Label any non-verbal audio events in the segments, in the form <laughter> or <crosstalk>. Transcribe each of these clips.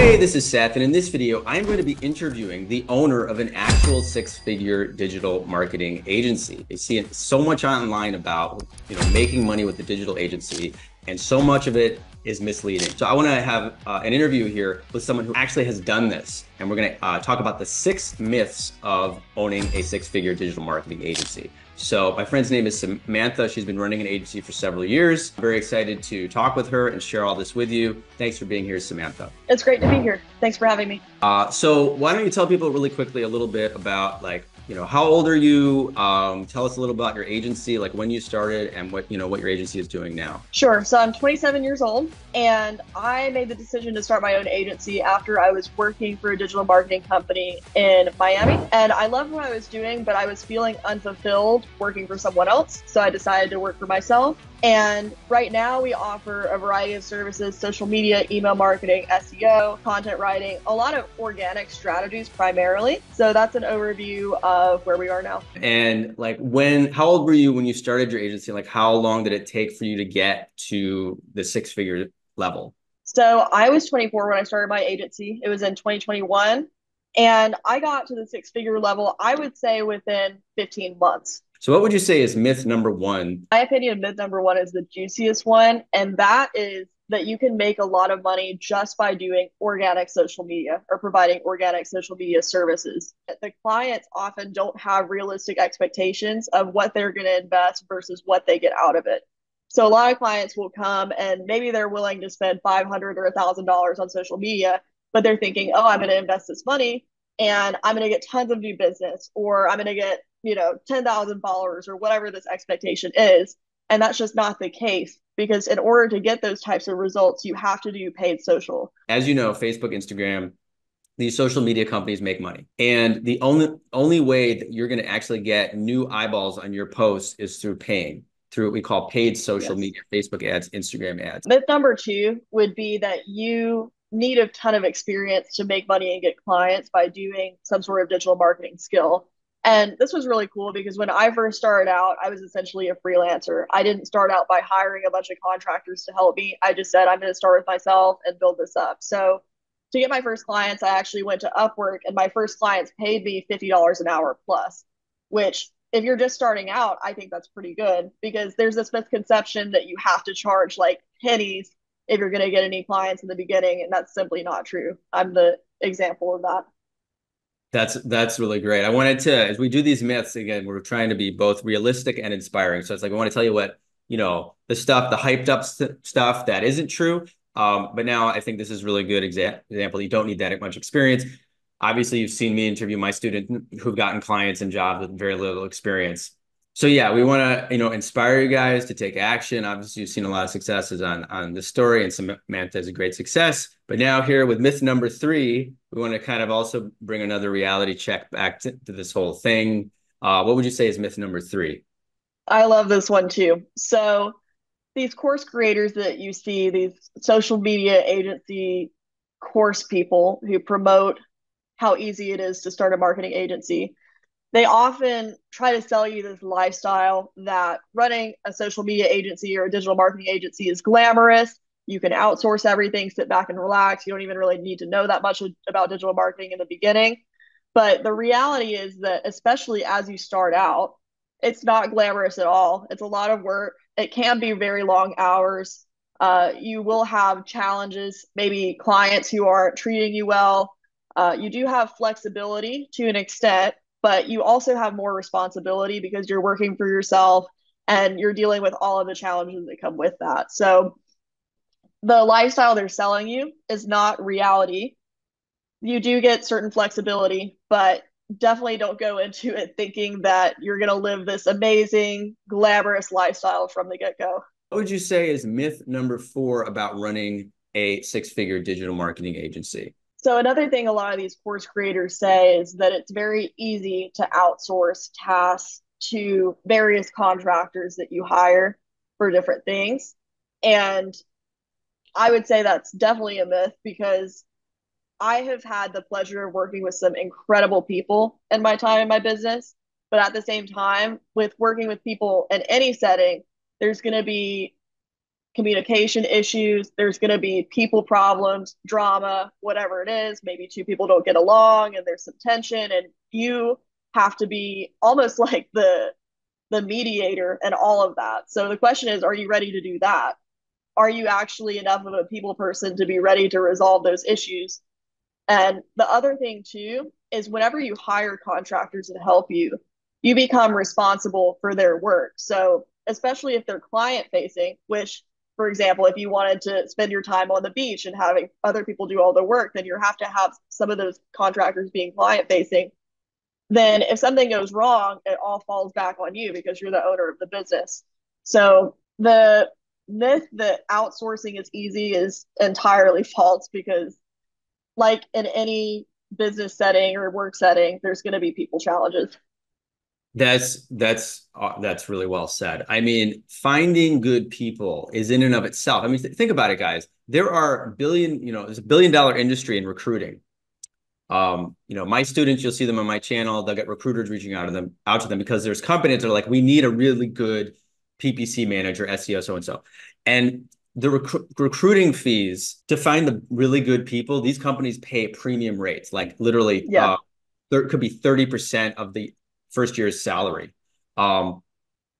Hey, this is Seth, and in this video, I'm going to be interviewing the owner of an actual six-figure digital marketing agency. I see so much online about you know making money with the digital agency, and so much of it is misleading. So I want to have uh, an interview here with someone who actually has done this, and we're going to uh, talk about the six myths of owning a six-figure digital marketing agency. So my friend's name is Samantha. She's been running an agency for several years. I'm very excited to talk with her and share all this with you. Thanks for being here, Samantha. It's great to be here. Thanks for having me. Uh, so why don't you tell people really quickly a little bit about like you know, how old are you? Um, tell us a little about your agency, like when you started and what, you know, what your agency is doing now. Sure. So I'm 27 years old and I made the decision to start my own agency after I was working for a digital marketing company in Miami. And I loved what I was doing, but I was feeling unfulfilled working for someone else. So I decided to work for myself. And right now, we offer a variety of services social media, email marketing, SEO, content writing, a lot of organic strategies primarily. So that's an overview of where we are now. And like, when, how old were you when you started your agency? Like, how long did it take for you to get to the six figure level? So I was 24 when I started my agency, it was in 2021. And I got to the six figure level, I would say within 15 months. So, what would you say is myth number one? My opinion, myth number one is the juiciest one, and that is that you can make a lot of money just by doing organic social media or providing organic social media services. The clients often don't have realistic expectations of what they're going to invest versus what they get out of it. So a lot of clients will come and maybe they're willing to spend 500 or $1000 on social media, but they're thinking, "Oh, I'm going to invest this money and I'm going to get tons of new business or I'm going to get you know 10,000 followers or whatever this expectation is. And that's just not the case because in order to get those types of results you have to do paid social. As you know facebook instagram these social media companies make money. And the only only way that you're going to actually get new eyeballs on your posts is through paying through what we call paid social yes. media facebook ads instagram ads. Myth number two would be that you need a ton of experience to make money and get clients by doing some sort of digital marketing skill and this was really cool because when I first started out, I was essentially a freelancer. I didn't start out by hiring a bunch of contractors to help me. I just said, I'm going to start with myself and build this up. So to get my first clients, I actually went to Upwork and my first clients paid me $50 an hour plus, which if you're just starting out, I think that's pretty good because there's this misconception that you have to charge like pennies if you're going to get any clients in the beginning. And that's simply not true. I'm the example of that. That's that's really great. I wanted to, as we do these myths again, we're trying to be both realistic and inspiring. So it's like I want to tell you what you know the stuff, the hyped up st- stuff that isn't true. Um, but now I think this is really good exa- example. You don't need that much experience. Obviously, you've seen me interview my students who've gotten clients and jobs with very little experience so yeah, we want to you know inspire you guys to take action. Obviously, you've seen a lot of successes on on this story, and Samantha is a great success. But now here with myth number three, we want to kind of also bring another reality check back to, to this whole thing. Uh, what would you say is myth number three? I love this one too. So these course creators that you see, these social media agency course people who promote how easy it is to start a marketing agency they often try to sell you this lifestyle that running a social media agency or a digital marketing agency is glamorous. You can outsource everything, sit back and relax. You don't even really need to know that much about digital marketing in the beginning. But the reality is that, especially as you start out, it's not glamorous at all. It's a lot of work. It can be very long hours. Uh, you will have challenges, maybe clients who aren't treating you well. Uh, you do have flexibility to an extent, but you also have more responsibility because you're working for yourself and you're dealing with all of the challenges that come with that. So the lifestyle they're selling you is not reality. You do get certain flexibility, but definitely don't go into it thinking that you're going to live this amazing, glamorous lifestyle from the get go. What would you say is myth number four about running a six figure digital marketing agency? So another thing a lot of these course creators say is that it's very easy to outsource tasks to various contractors that you hire for different things. And I would say that's definitely a myth because I have had the pleasure of working with some incredible people in my time in my business. But at the same time, with working with people in any setting, there's going to be communication issues, there's going to be people problems, drama, whatever it is. Maybe two people don't get along and there's some tension and you have to be almost <laughs> like the the mediator and all of that. So the question is, are you ready to do that? Are you actually enough of a people person to be ready to resolve those issues? And the other thing too is whenever you hire contractors to help you, you become responsible for their work. So especially if they're client facing, which for example, if you wanted to spend your time on the beach and having other people do all the work, then you have to have some of those contractors being client facing. Then if something goes wrong, it all falls back on you because you're the owner of the business. So the myth that outsourcing is easy is entirely <laughs> false because like in any business setting or work setting, there's going to be people challenges. That's that's uh, that's really well said. I mean, finding good people is in and of itself. I mean, th- think about it, guys. There are billion, you know, there's a billion dollar industry in recruiting. Um, you know, my students, you'll see them on my channel. They'll get recruiters reaching out to them, out to them because there's companies that are like, we need a really good PPC manager, SEO, so and so, and the rec- recruiting fees to find the really good people. These companies pay premium rates, like literally, yeah. Uh, there could be 30% of the first year's salary um,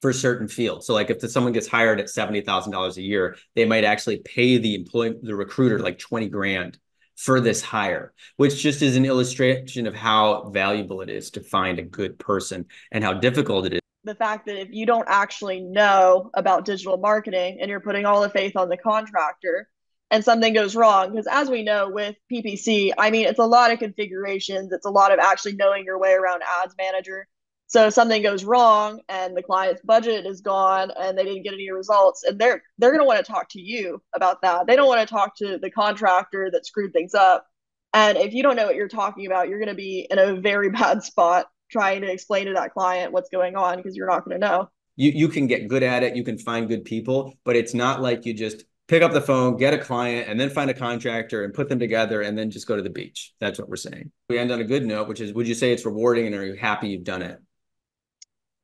for certain field. So like if someone gets hired at $70,000 a year, they might actually pay the employee, the recruiter like 20 grand for this hire, which just is an illustration of how valuable it is to find a good person and how difficult it is. The fact that if you don't actually know about digital marketing and you're putting all the faith on the contractor, and something goes wrong because as we know with ppc i mean it's a lot of configurations it's a lot of actually knowing your way around ads manager so if something goes wrong and the client's budget is gone and they didn't get any results, and they're they're going to want to talk to you about that. They don't want to talk to the contractor that screwed things up. And if you don't know what you're talking about, you're going to be in a very <laughs> bad spot trying to explain to that client what's going on because you're not going to know. You you can get good at it, you can find good people, but it's not like you just pick up the phone, get a client, and then find a contractor and put them together and then just go to the beach. That's what we're saying. We end on a good note, which is would you say it's rewarding and are you happy you've done it?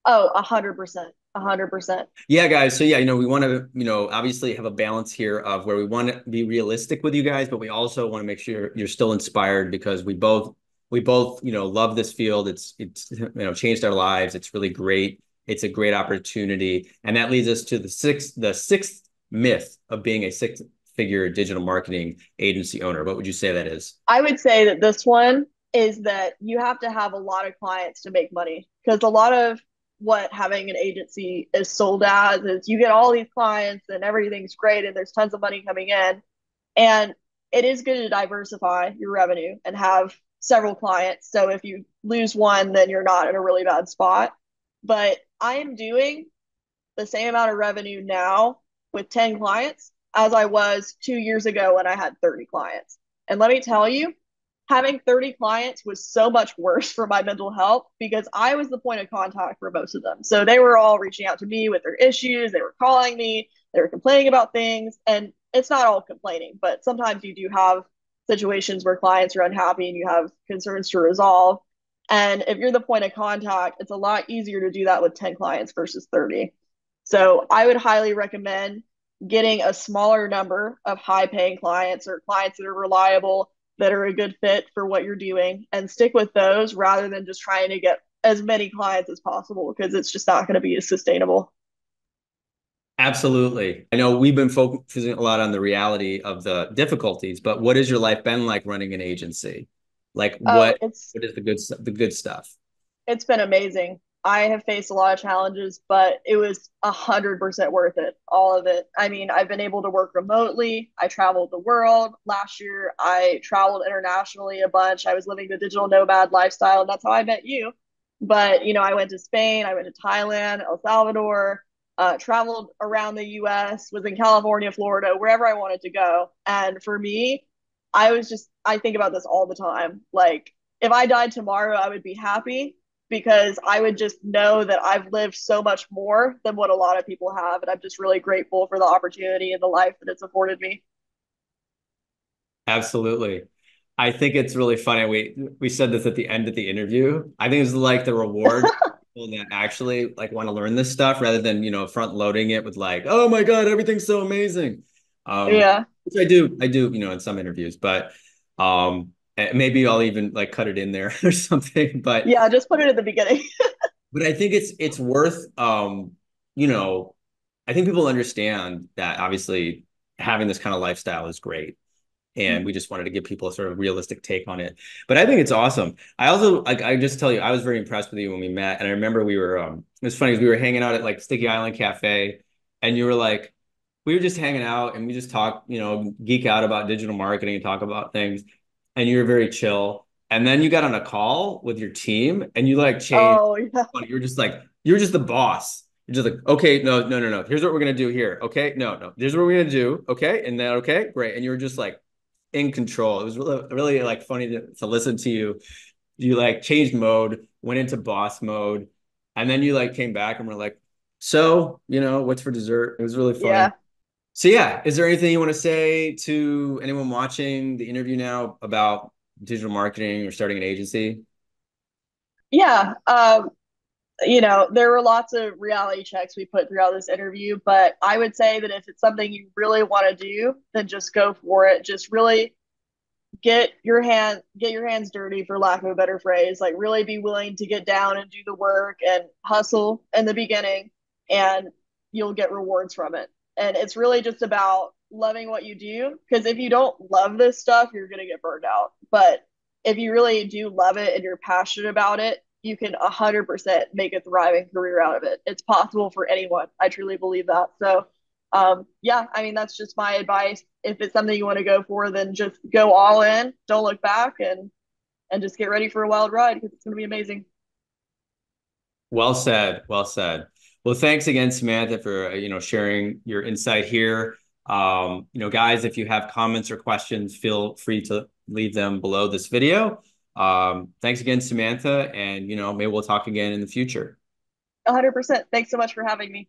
Oh, a hundred percent. A hundred percent. Yeah, guys. So yeah, you know, we want to, you know, obviously have a balance here of where we want to be realistic with you guys, but we also want to make sure you're still inspired because we both we both, you know, love this field. It's it's you know changed our lives. It's really great. It's a great opportunity. And that leads us to the sixth, the sixth myth of being a six figure digital marketing agency owner. What would you say that is? I would say that this one is that you have to have a lot of clients to make money because a lot of what having an agency is sold as is you get all these clients and everything's great and there's tons of money coming in. And it is good to diversify your revenue and have several clients. So if you lose one then you're not in a really bad spot. But i am doing the same amount of revenue now with 10 clients as i was two years ago when i had 30 clients. And let me tell you having 30 clients was so much worse for my mental health because I was the point of contact for most of them. So they were all reaching out to me with their issues, they were calling me, they were complaining about things. And it's not all complaining, but sometimes you do have situations where clients are unhappy and you have concerns to resolve. And if you're the point of contact, it's a lot easier to do that with 10 clients versus 30. So I would highly recommend getting a smaller number of high paying clients or clients that are reliable that are a good fit for what you're doing and stick with those rather than just trying to get as many clients as possible because it's just not going to be as sustainable. Absolutely. I know we've been focusing a lot on the reality of the difficulties, but what has your life been like running an agency? Like oh, what what is the good the good stuff? It's been amazing. I have faced a lot of challenges, but it was a hundred percent worth it. All of it. I mean, I've been able to work remotely. I traveled the world last year. I traveled internationally a bunch. I was living the digital nomad lifestyle, and that's how I met you. But you know, I went to Spain, I went to Thailand, El Salvador, uh, traveled around the U.S., was in California, Florida, wherever I wanted to go. And for me, I was just I think about this all the time. Like, if I died tomorrow, I would be happy because I would just know that I've lived so much more than what a lot of people have. And I'm just really grateful for the opportunity and the life that it's afforded me. Absolutely. I think it's really funny. We we said this at the end of the interview. I think it's like the reward <laughs> people that actually like want to learn this stuff rather than you know front loading it with like, oh my god, everything's so amazing. Um, yeah, which I do, I do, you know, in some interviews, but um, maybe I'll even like cut it in there <laughs> or something. But yeah, just put it at the beginning. <laughs> but I think it's it's worth um, you know, I think people understand that obviously having this kind of lifestyle is great and mm-hmm. we just wanted to give people a sort of realistic take on it. But I think it's awesome. I also, like, I just tell you, I was very impressed with you when we met, and I remember we were, um, it was funny, because we were hanging out at like Sticky Island Cafe, and you were like, we were just hanging out and we just talk, you know, geek out about digital marketing and talk about things, and you were very chill. And then you got on a call with your team, and you like changed. Oh yeah. <laughs> You were just like, you're just the boss. You're just like, okay, no, no, no, no. Here's what we're gonna do here. Okay, no, no. Here's what we're gonna do. Okay, and then okay, great. And you were just like in control. It was really, really like funny to, to listen to you. You like changed mode, went into boss mode, and then you like came back and were like, so, you know, what's for dessert? It was really fun. Yeah. So yeah, is there anything you want to say to anyone watching the interview now about digital marketing or starting an agency? Yeah. Um, you know, there were lots of reality checks we put throughout this interview, but I would say that if it's something you really want to do, then just go for it. Just really get your hand get your hands dirty for lack of a better phrase like really be willing to get down and do the work and hustle in the beginning and you'll get rewards from it and it's really just about loving what you do because if you don't love this stuff you're going to get burned out but if you really do love it and you're passionate about it you can 100% make a thriving career out of it. It's possible for anyone. I truly believe that. So, um, yeah, I mean, that's just my advice. If it's something you want to go for, then just go all in, don't look back, and and just get ready for a wild ride because it's going to be amazing. Well said. Well said. Well, thanks again, Samantha, for you know sharing your insight here. Um, you know, guys, if you have comments or questions, feel free to leave them below this video. Um, thanks again, Samantha, and you know, maybe we'll talk again in the future. 100%. Thanks so much for having me.